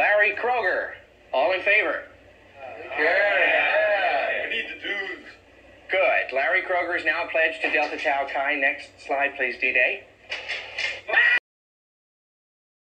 Larry Kroger. All in favor? Yeah. We need the dues. Good. Larry Kroger is now pledged to Delta Tau Chi. Next slide, please, D-Day.